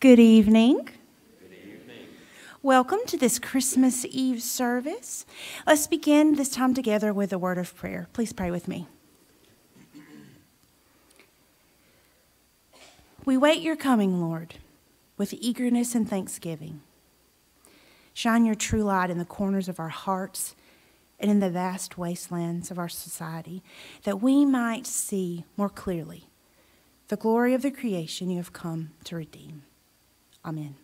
Good evening. Welcome to this Christmas Eve service. Let's begin this time together with a word of prayer. Please pray with me. We wait your coming, Lord, with eagerness and thanksgiving. Shine your true light in the corners of our hearts and in the vast wastelands of our society, that we might see more clearly the glory of the creation you have come to redeem. Amen.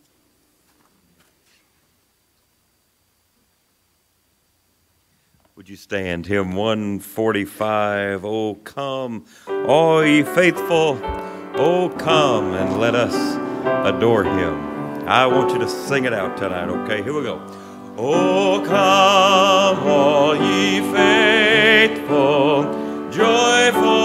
Would you stand? Hymn 145. Oh, come, all ye faithful. Oh, come and let us adore him. I want you to sing it out tonight, okay? Here we go. Oh, come, all ye faithful, joyful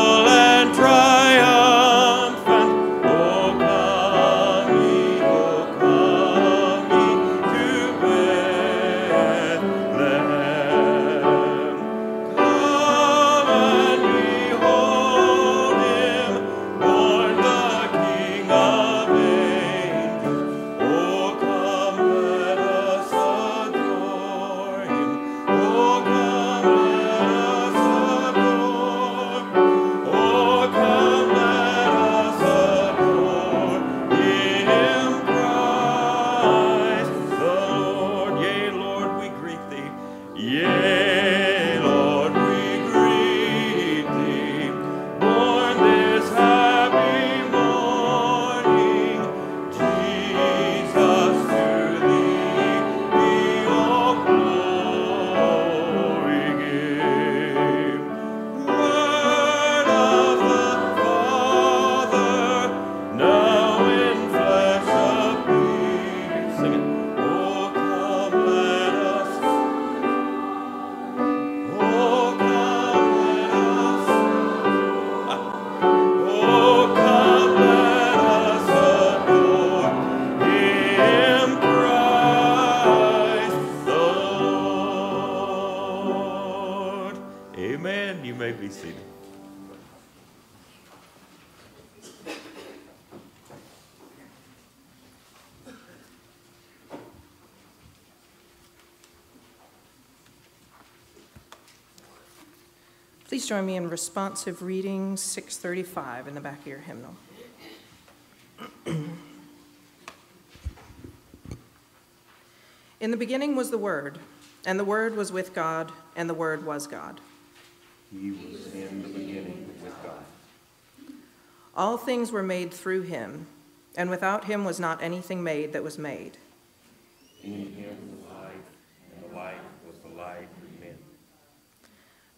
Please join me in responsive reading 635 in the back of your hymnal. In the beginning was the Word, and the Word was with God, and the Word was God. He was in the beginning with God. All things were made through him, and without him was not anything made that was made. In him was life, and the life was the light of men.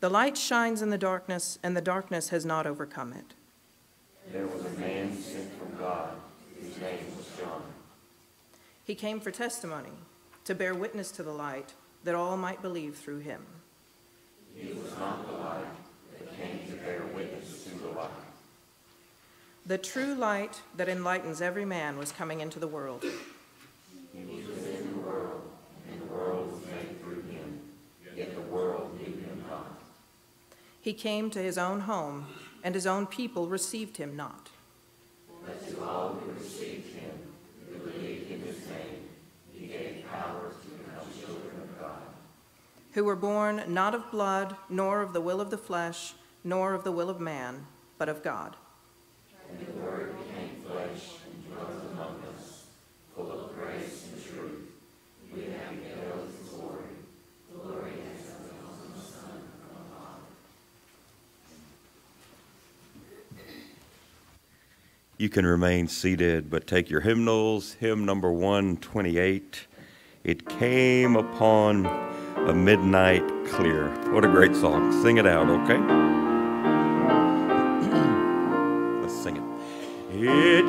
The light shines in the darkness, and the darkness has not overcome it. There was a man sent from God, whose name was John. He came for testimony, to bear witness to the light, that all might believe through him. He was not the light, but came to bear witness to the light. The true light that enlightens every man was coming into the world. He was within the world, and the world was made through him, yet the world knew him not. He came to his own home, and his own people received him not. But to all who received him, who believed in his name, he gave power to become children of God. Who were born not of blood, nor of the will of the flesh, nor of the will of man, but of God. And the Word became flesh and dwelt among us, full of grace and truth. We have beheld his glory, glory as of the only Son from God. You can remain seated, but take your hymnals. Hymn number 128. It came upon a midnight clear. What a great song. Sing it out, okay? Let's sing it. It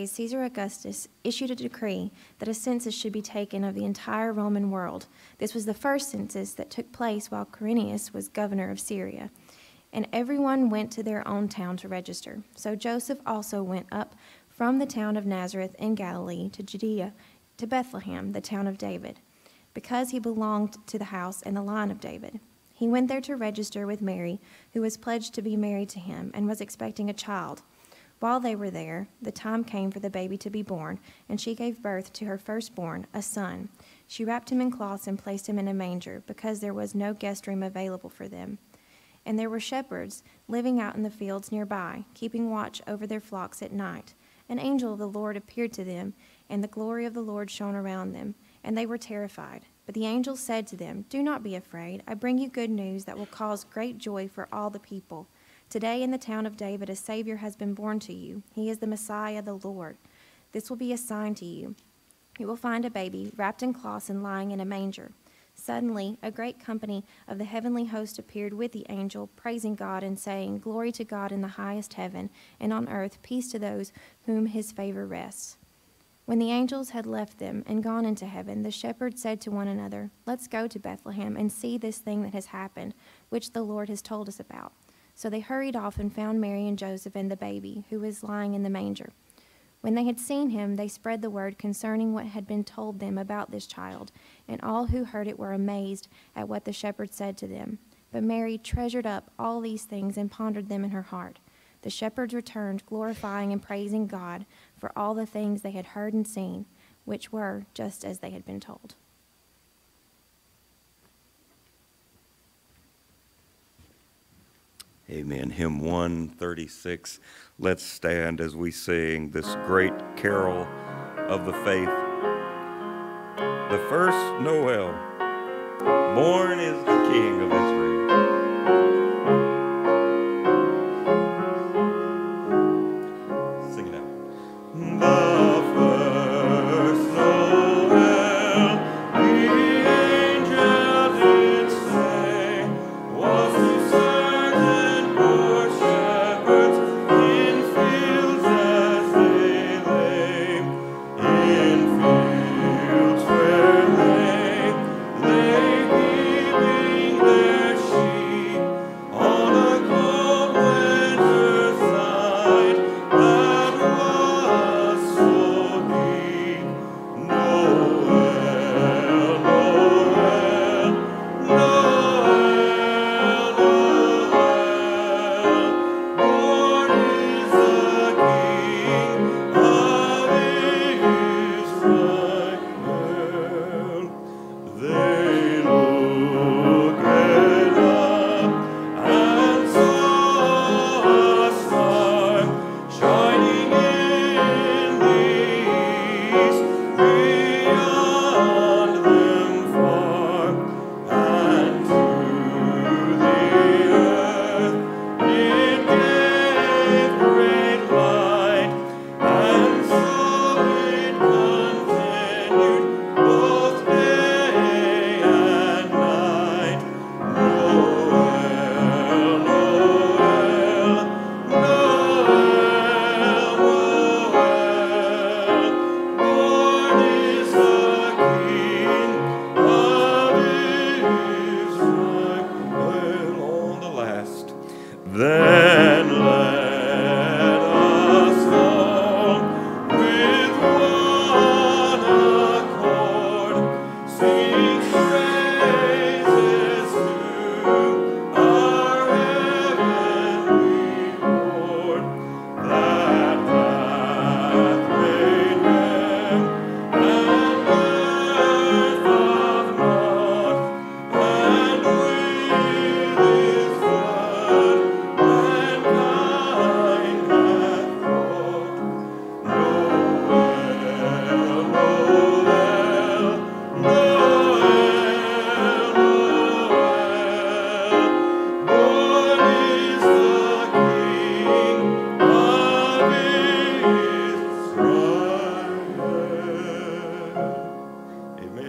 days, Caesar Augustus issued a decree that a census should be taken of the entire Roman world. This was the first census that took place while Quirinius was governor of Syria. And everyone went to their own town to register. So Joseph also went up from the town of Nazareth in Galilee to Judea, to Bethlehem, the town of David, because he belonged to the house and the line of David. He went there to register with Mary, who was pledged to be married to him and was expecting a child. While they were there, the time came for the baby to be born, and she gave birth to her firstborn, a son. She wrapped him in cloths and placed him in a manger, because there was no guest room available for them. And there were shepherds living out in the fields nearby, keeping watch over their flocks at night. An angel of the Lord appeared to them, and the glory of the Lord shone around them, and they were terrified. But the angel said to them, Do not be afraid. I bring you good news that will cause great joy for all the people. Today in the town of David, a Savior has been born to you. He is the Messiah, the Lord. This will be a sign to you. You will find a baby wrapped in cloths and lying in a manger. Suddenly, a great company of the heavenly host appeared with the angel, praising God and saying, Glory to God in the highest heaven, and on earth peace to those whom his favor rests. When the angels had left them and gone into heaven, the shepherds said to one another, Let's go to Bethlehem and see this thing that has happened, which the Lord has told us about. So they hurried off and found Mary and Joseph and the baby, who was lying in the manger. When they had seen him, they spread the word concerning what had been told them about this child, and all who heard it were amazed at what the shepherds said to them. But Mary treasured up all these things and pondered them in her heart. The shepherds returned, glorifying and praising God for all the things they had heard and seen, which were just as they had been told. Amen. Hymn 136. Let's stand as we sing this great carol of the faith. The first Noel. Born is the King of Israel.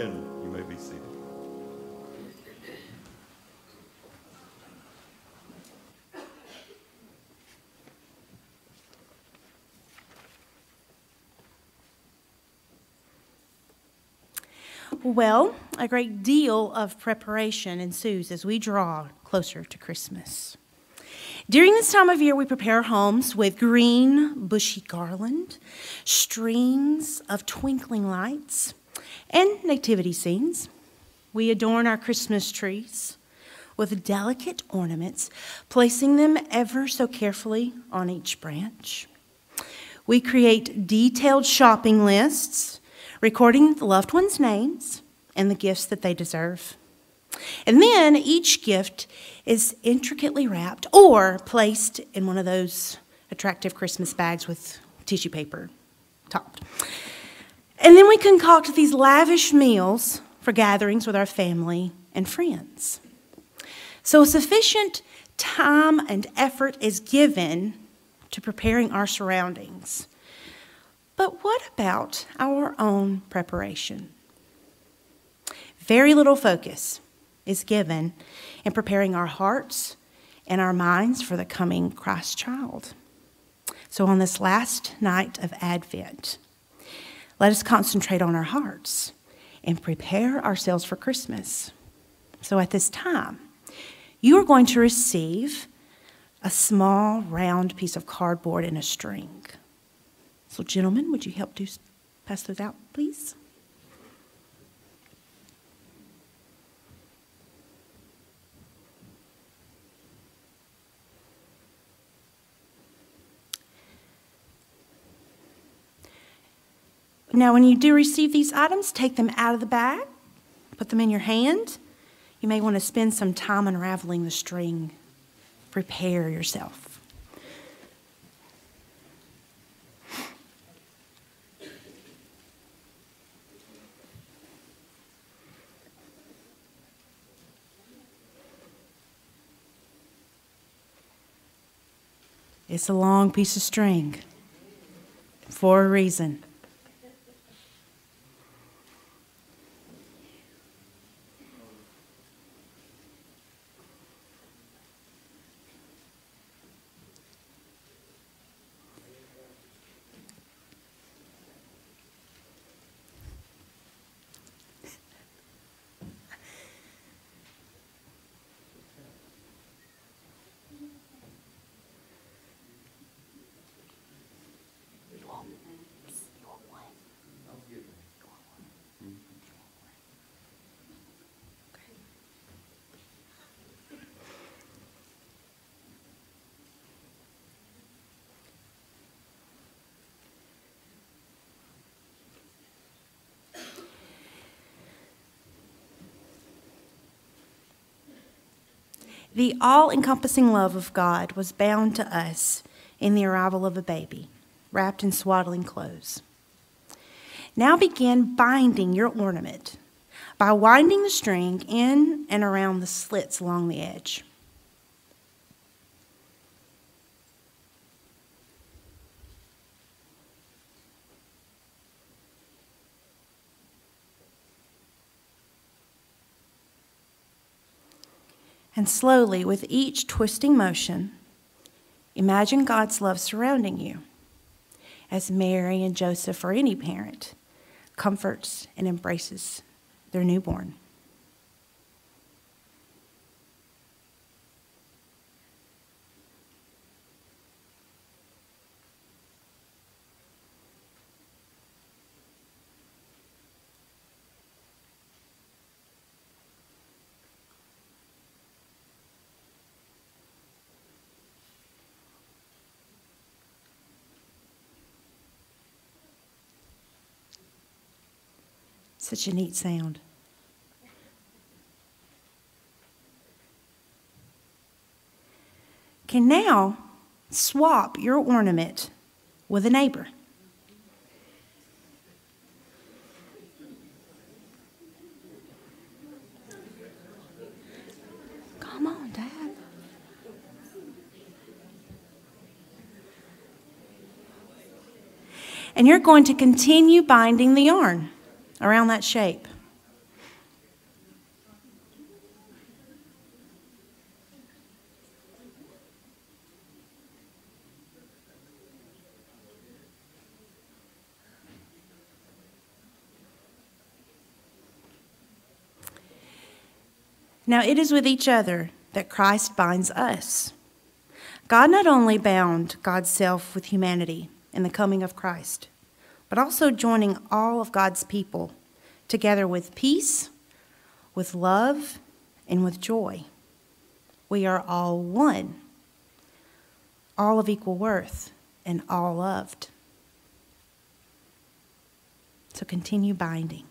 Amen. You may be seated. Well, a great deal of preparation ensues as we draw closer to Christmas. During this time of year, we prepare homes with green, bushy garland, strings of twinkling lights, and nativity scenes. We adorn our Christmas trees with delicate ornaments, placing them ever so carefully on each branch. We create detailed shopping lists, recording the loved ones' names and the gifts that they deserve. And then each gift is intricately wrapped or placed in one of those attractive Christmas bags with tissue paper topped. And then we concoct these lavish meals for gatherings with our family and friends. So, sufficient time and effort is given to preparing our surroundings. But what about our own preparation? Very little focus is given in preparing our hearts and our minds for the coming Christ child. So, on this last night of Advent, let us concentrate on our hearts and prepare ourselves for Christmas. So, at this time, you are going to receive a small round piece of cardboard and a string. So, gentlemen, would you help to pass those out, please? Now, when you do receive these items, take them out of the bag, put them in your hand. You may want to spend some time unraveling the string. Prepare yourself. It's a long piece of string for a reason. The all encompassing love of God was bound to us in the arrival of a baby, wrapped in swaddling clothes. Now begin binding your ornament by winding the string in and around the slits along the edge. And slowly, with each twisting motion, imagine God's love surrounding you as Mary and Joseph or any parent comforts and embraces their newborn. Such a neat sound. Can now swap your ornament with a neighbor. Come on, Dad. And you're going to continue binding the yarn around that shape. Now it is with each other that Christ binds us. God not only bound God's self with humanity in the coming of Christ, but also joining all of God's people together with peace, with love, and with joy. We are all one, all of equal worth, and all loved. So continue binding.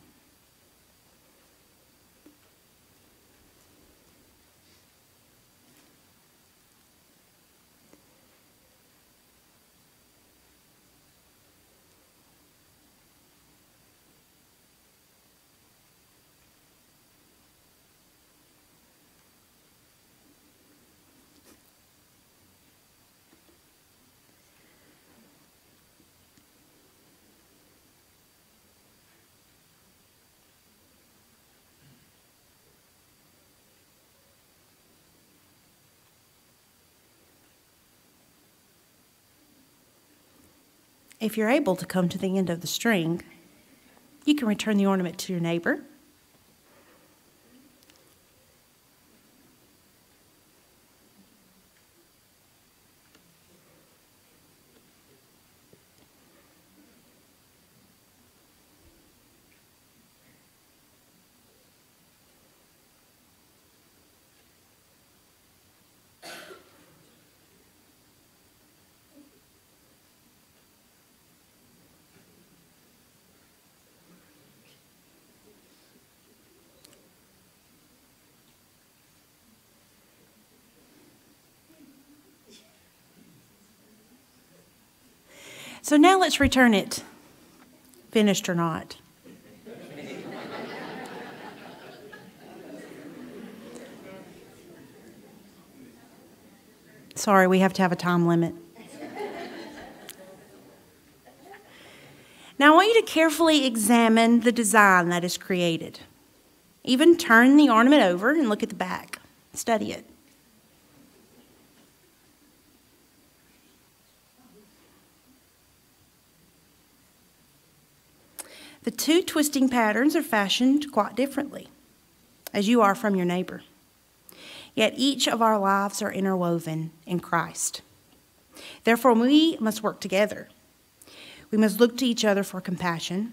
If you're able to come to the end of the string, you can return the ornament to your neighbor. So now let's return it, finished or not. Sorry, we have to have a time limit. Now, I want you to carefully examine the design that is created. Even turn the ornament over and look at the back. Study it. The two twisting patterns are fashioned quite differently, as you are from your neighbor. Yet each of our lives are interwoven in Christ. Therefore, we must work together. We must look to each other for compassion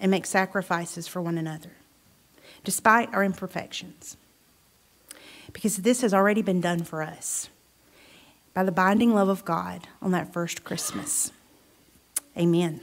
and make sacrifices for one another, despite our imperfections. Because this has already been done for us by the binding love of God on that first Christmas. Amen.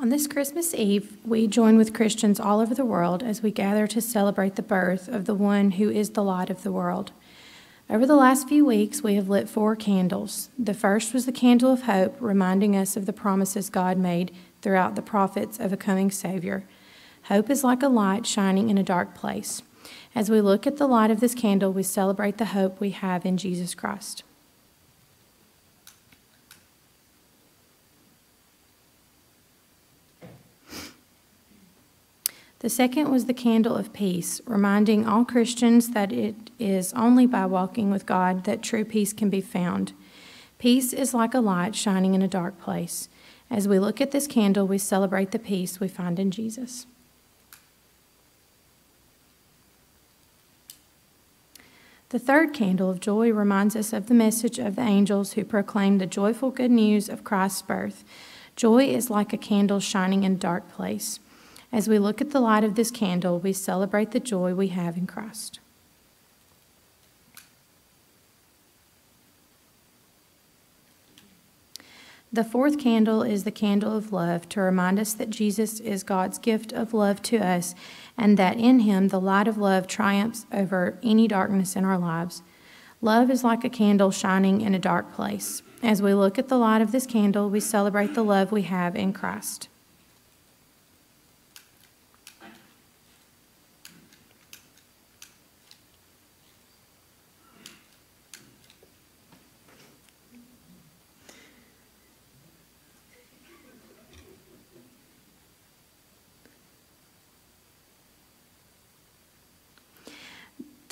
On this Christmas Eve, we join with Christians all over the world as we gather to celebrate the birth of the one who is the light of the world. Over the last few weeks, we have lit four candles. The first was the candle of hope, reminding us of the promises God made throughout the prophets of a coming Savior. Hope is like a light shining in a dark place. As we look at the light of this candle, we celebrate the hope we have in Jesus Christ. The second was the candle of peace, reminding all Christians that it is only by walking with God that true peace can be found. Peace is like a light shining in a dark place. As we look at this candle, we celebrate the peace we find in Jesus. The third candle of joy reminds us of the message of the angels who proclaim the joyful good news of Christ's birth. Joy is like a candle shining in a dark place. As we look at the light of this candle, we celebrate the joy we have in Christ. The fourth candle is the candle of love to remind us that Jesus is God's gift of love to us and that in him the light of love triumphs over any darkness in our lives. Love is like a candle shining in a dark place. As we look at the light of this candle, we celebrate the love we have in Christ.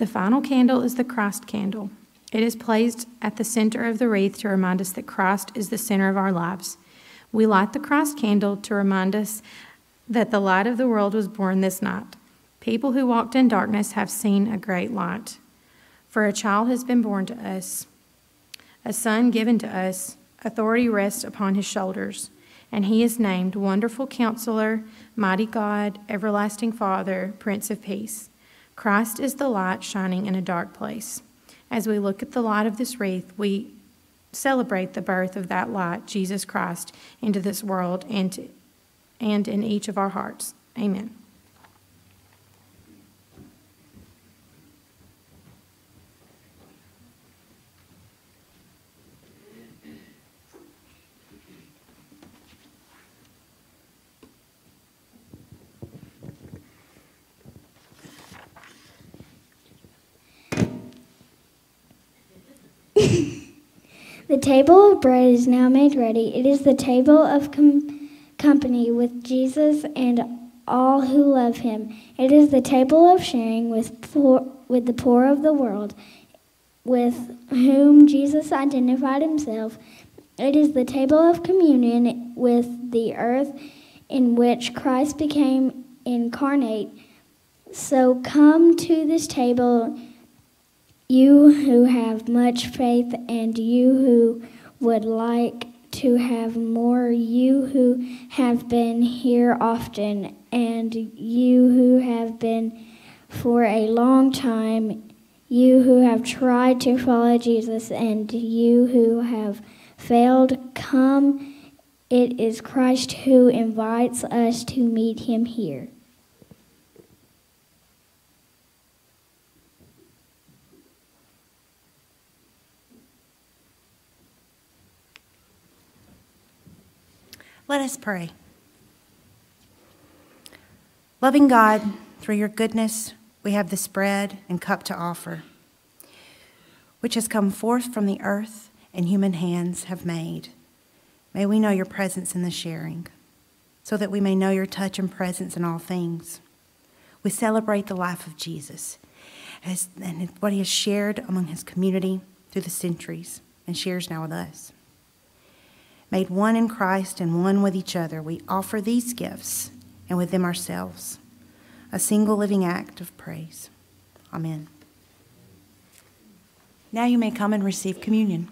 The final candle is the Christ candle. It is placed at the center of the wreath to remind us that Christ is the center of our lives. We light the Christ candle to remind us that the light of the world was born this night. People who walked in darkness have seen a great light. For a child has been born to us, a son given to us, authority rests upon his shoulders, and he is named Wonderful Counselor, Mighty God, Everlasting Father, Prince of Peace. Christ is the light shining in a dark place. As we look at the light of this wreath, we celebrate the birth of that light, Jesus Christ, into this world and, to, and in each of our hearts. Amen. The table of bread is now made ready. It is the table of com- company with Jesus and all who love him. It is the table of sharing with, poor, with the poor of the world, with whom Jesus identified himself. It is the table of communion with the earth in which Christ became incarnate. So come to this table you who have much faith, and you who would like to have more, you who have been here often, and you who have been for a long time, you who have tried to follow Jesus, and you who have failed, come. It is Christ who invites us to meet him here. Let us pray. Loving God, through your goodness, we have this bread and cup to offer, which has come forth from the earth and human hands have made. May we know your presence in the sharing, so that we may know your touch and presence in all things. We celebrate the life of Jesus as, and what he has shared among his community through the centuries and shares now with us. Made one in Christ and one with each other, we offer these gifts and with them ourselves, a single living act of praise. Amen. Now you may come and receive communion.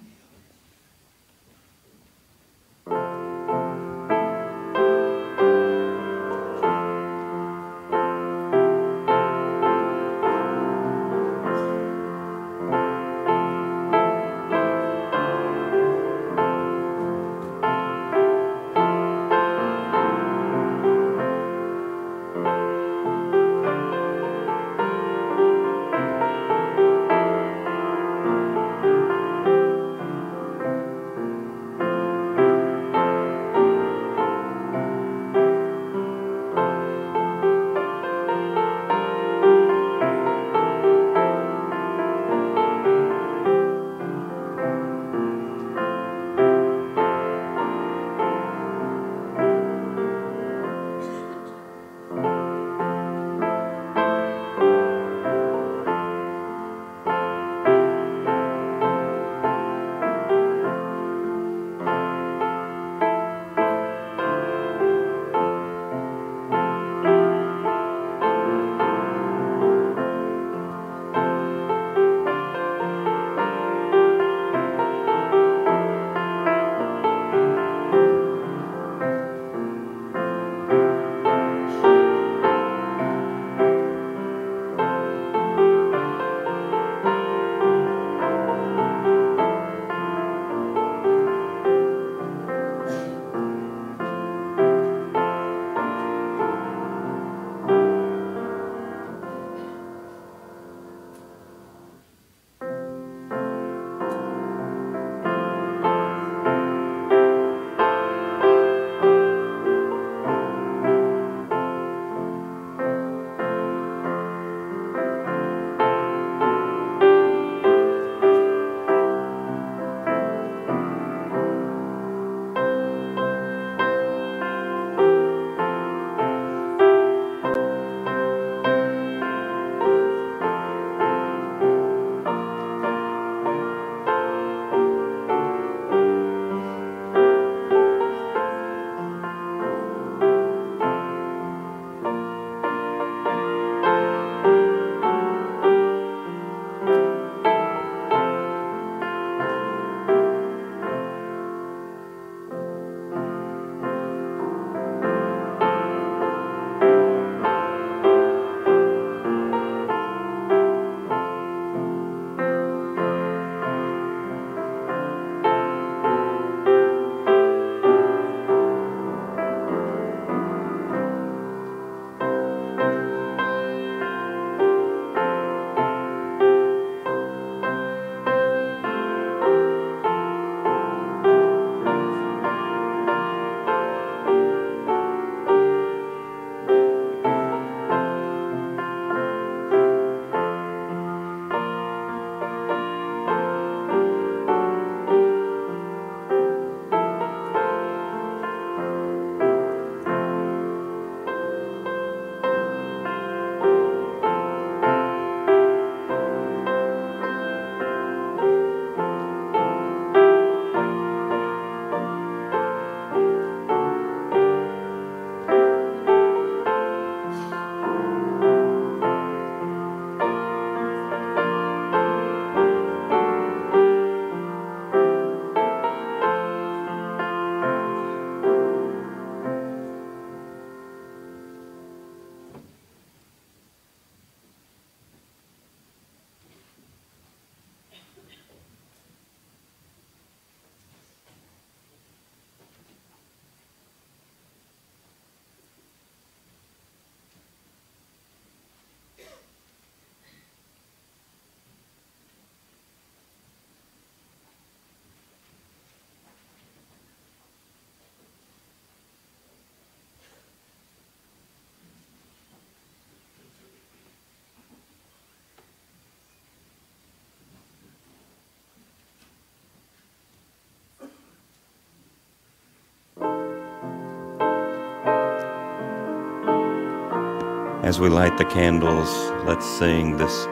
As we light the candles, let's sing this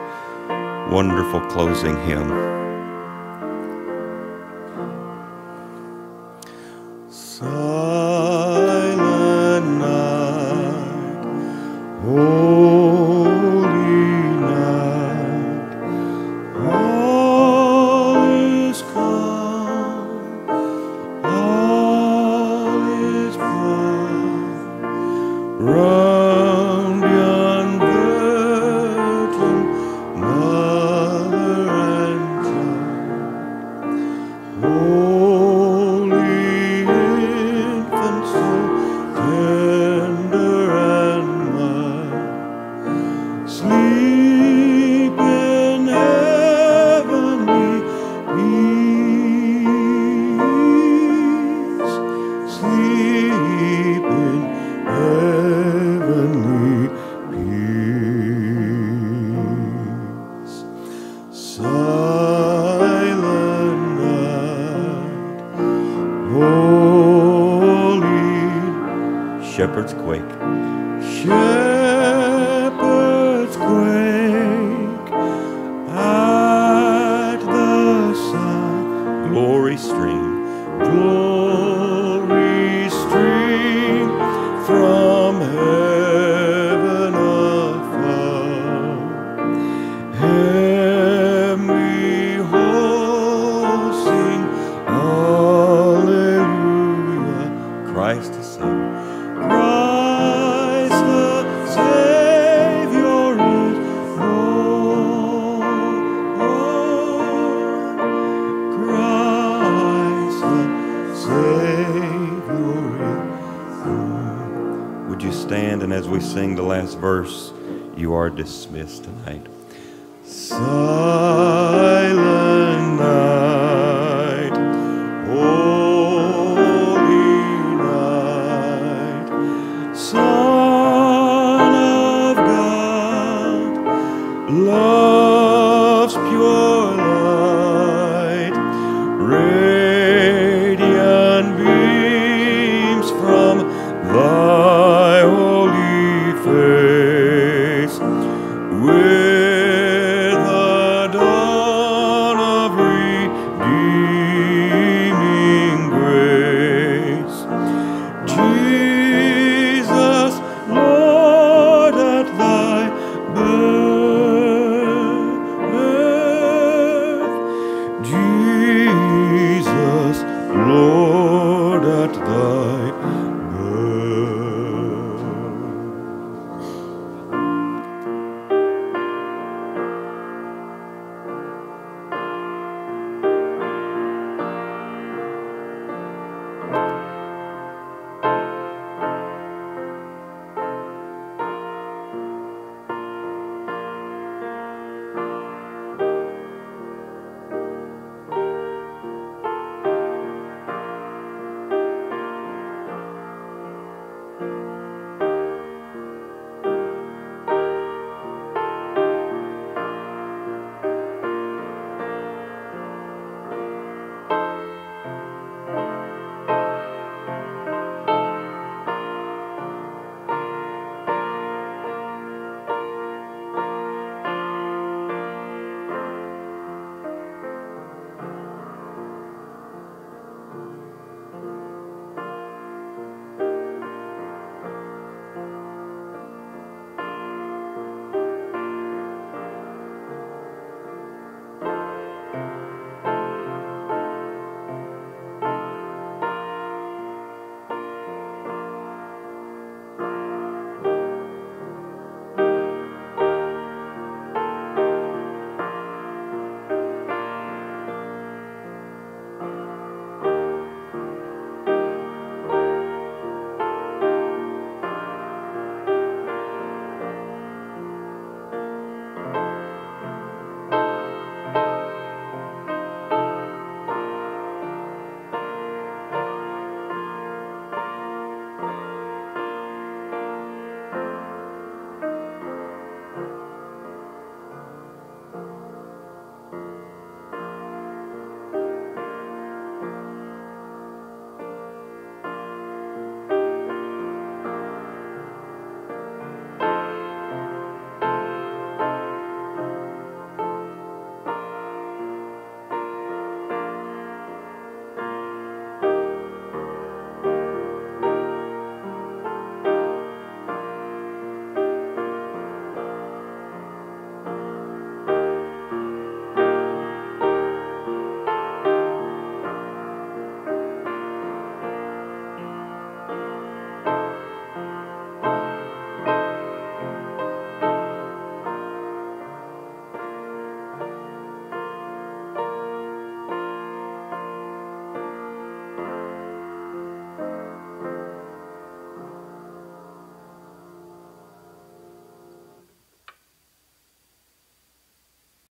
wonderful closing hymn. holy. Shepherds quake. Shepherds verse, you are dismissed tonight.